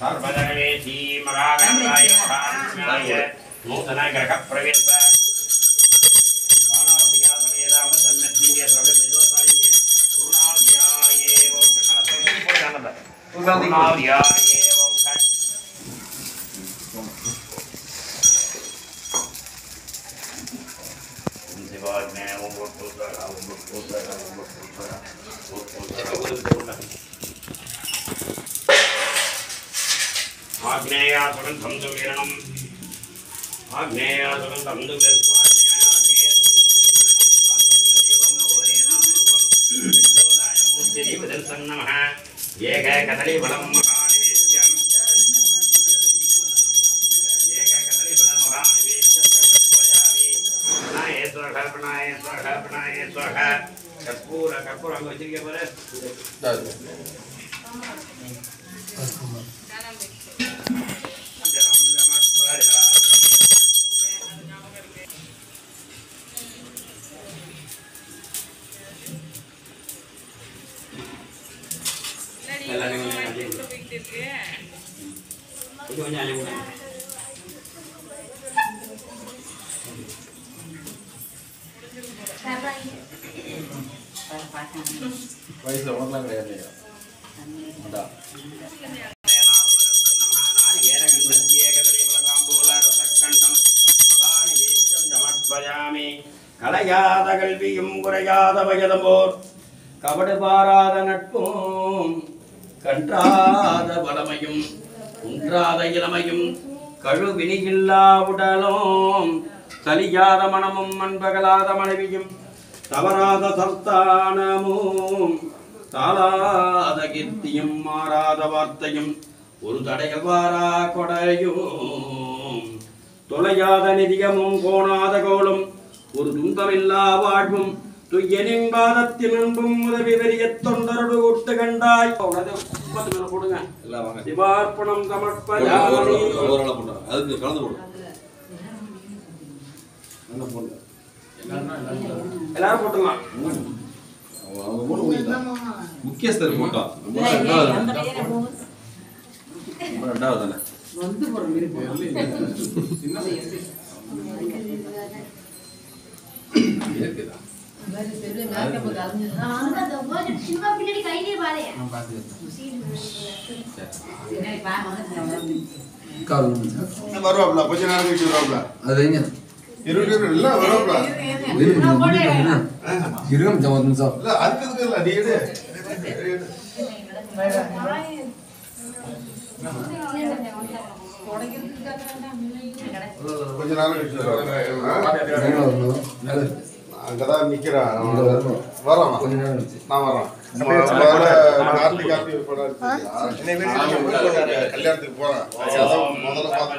सर्वधर्मे धीमरागाय भान्नाय नूतनग्रहप्रवेश Yeah. बाद में वो बोलता रहा वो बोलता रहा वो बोलता रहा वो बोलता रहा आग्नेयासुरं सन्दुवीरणम् आग्नेयासुरं सन्दुवीरणम् नमः एक कदलीफलं महानिवेश्यम् एक कदलीफलं महानिवेश्यं समर्पयामि प्रणाय स्वः प्रणाय स्वः प्रणाय स्वः कर्पूर कर्पूर गोचिर्य पर கொஞ்சம் அள்ளி விடுங்க. வயசுல உனக்குலாம் கிடையாது கலையாத கல்வியும் குறையாத வயதம்போர் கபடு பாராத நட்பும் கன்றாத வளமையும் குன்றாத இளமையும் கழுவினியில்லா உடலும் சலியாத மனமும் அன்பகலாத மனைவியும் தவறாத சர்த்தானமும் தாளாத கீர்த்தியும் மாறாத வார்த்தையும் ஒரு தடைகள் வாரா கொடையும் தொலையாத நிதியமும் கோணாத கோலும் ஒரு துன்பமில்லா வாழ்வும் துய்யனின் பாதத்தின் அன்பும் உதவி பெரிய தொண்டரோடு கூட்டு கண்டாய். போடுங்க. சிவார்ப்பணம் போடுறேன் அதுக்கு கலந்து போடு. நல்லா போடுங்க. எல்லாரும்? போட்டுடலாம். அவங்க அவங்க போட்டு முடிக்கலாம் முக்கியஸ்தர் போட்டோம் நம்ம ரெண்டாவது தானே. இருக்குதா வருவாப்ல கொஞ்ச நேரம் கழிச்சு வருவாப்ல இருபது பேர் இல்ல வருவாப்ல இல்ல அதுக்கு இல்ல நீ எடு. கொஞ்ச நேரம் கழிச்சு வருவாப்ல அங்கதான் நிக்கிறான். அவன் வரோம் நான் முதல்ல கல்யாணத்துக்கு போறேன். அதான் முதல்ல பார்த்து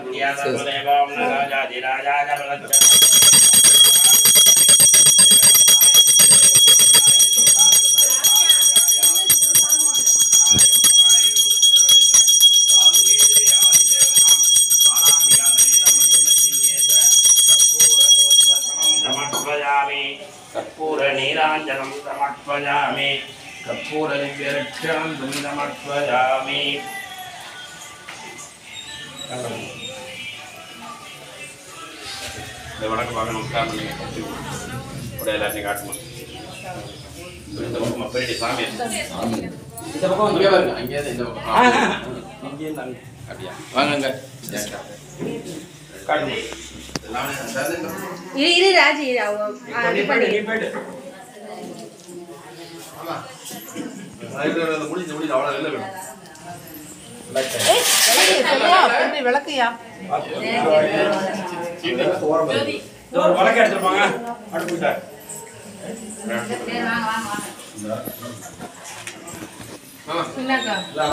கற்பூர நீராஞ்சனம் சமர்ப்பயாமி. கற்பூர நிவ்யரட்சணம் சமர்ப்பயாமி. இந்த வடக்கு பார்க்க நமஸ்காரம் பண்ணுங்க உடைய எல்லாத்தையும் காட்டணும் இந்த பக்கம் அப்படி சாமி. இந்த பக்கம் அங்கே பாருங்க. அங்கேயே இந்த பக்கம். ஆ. இங்கே இருந்தாங்க அப்படியா? வாங்க அங்க. இரு இரு ராஜி இரு, அவங்க இது பண்ணி. விளக்குயா